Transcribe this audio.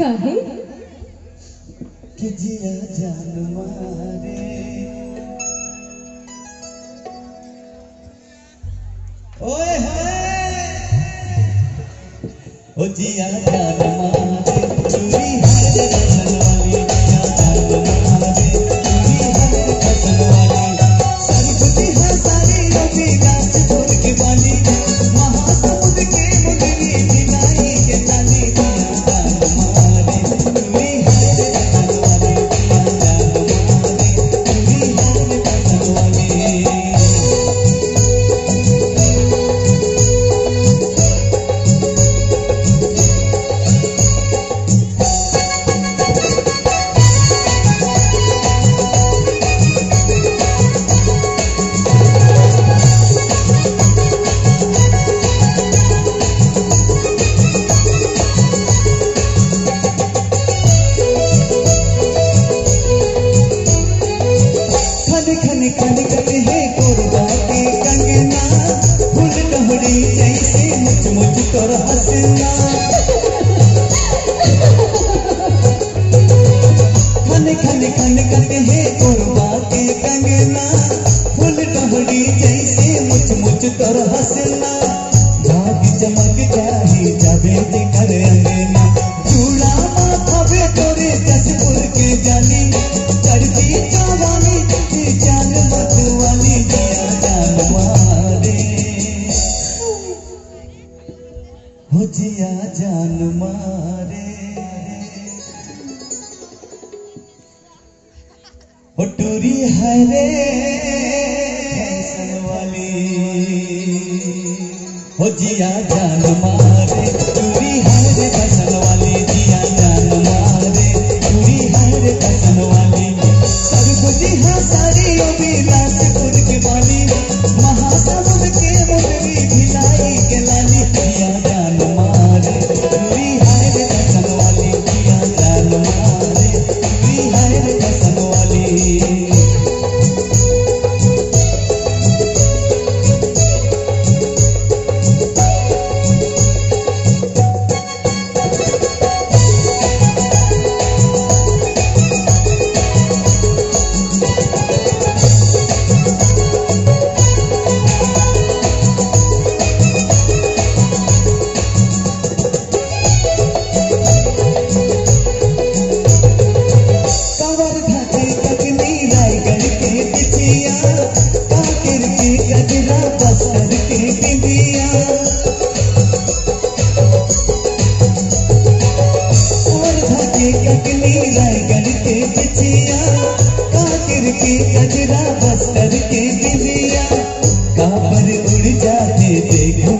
काहे? कि जिया जान मारे। ओए होए ओ जिया जान मारे। खन खन खन है कंगना। फूल जैसे मुझ मुझ भाग चमक जाही कर अंगना चूड़ा तोरे जसपुर के जानी। जिया जान मारे। हो जिया जान मारे। हो हरे वाली हो जिया जान मारे। मेरा के बिबिया और कजरा बसर के बिबिया काबर उड़ जाते देखो।